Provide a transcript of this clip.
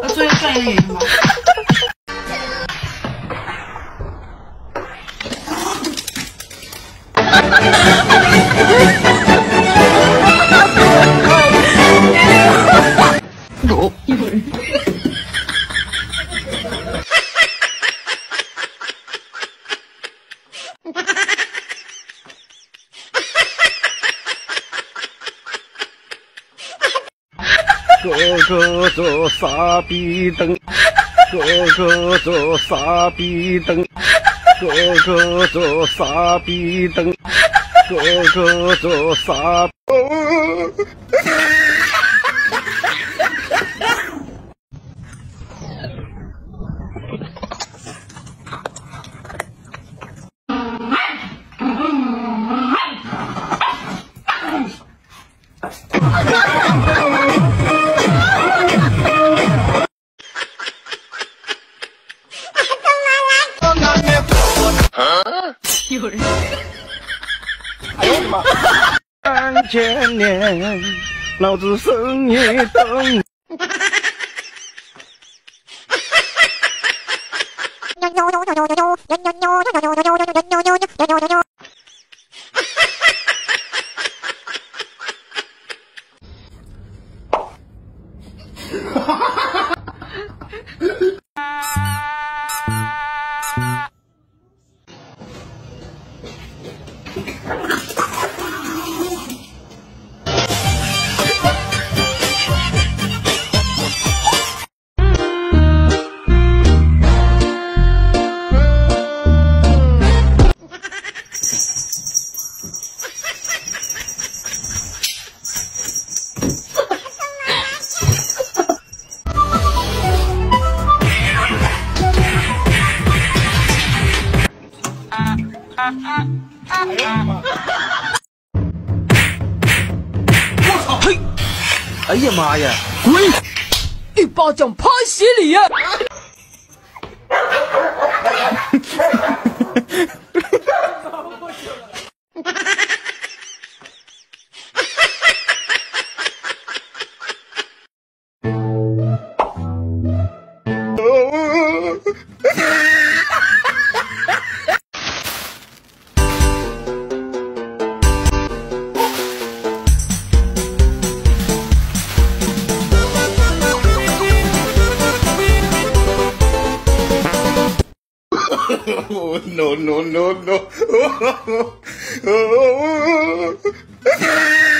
那最后赚一个原因吗？哥哥做傻逼灯，哥哥做傻逼灯，哥哥做傻逼灯，哥哥做傻。有人。三千年，老子生一灯。哎呀妈呀！滚一巴掌拍死你呀 Oh, no, no, no, no.